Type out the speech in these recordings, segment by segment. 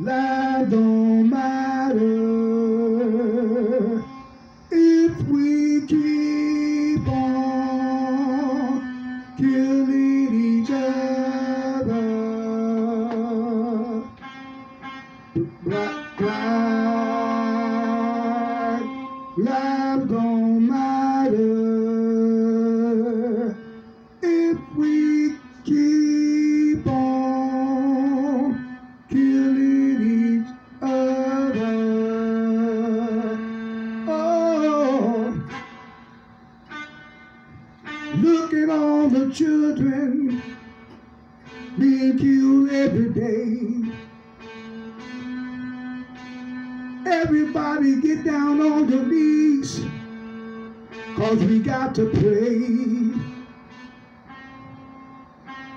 Life don't matter if we keep on killing each other. Black, black, life look at all the children being killed every day. Everybody get down on your knees, cause we got to pray.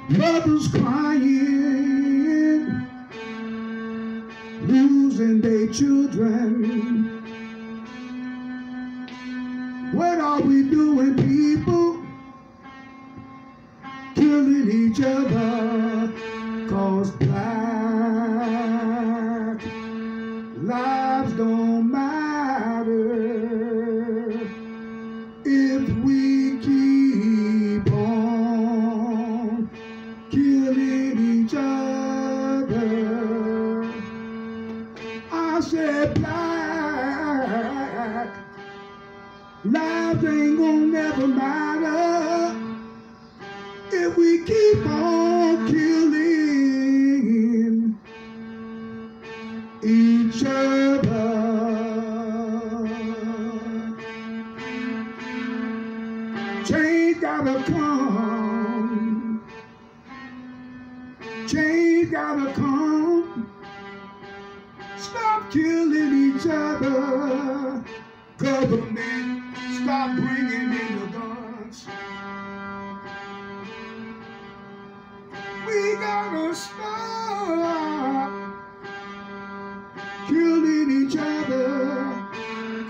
Mothers crying, losing their children. What are we doing, people? Each other, cause black lives don't matter if we keep on killing each other. I said black lives ain't gonna never matter if we keep on killing each other. Change gotta come. Change gotta come. Stop killing each other. Government, stop bringing in the gonna stop killing each other.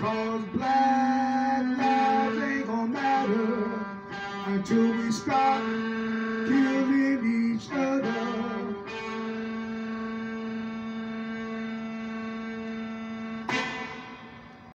Cause black lives ain't gonna matter until we stop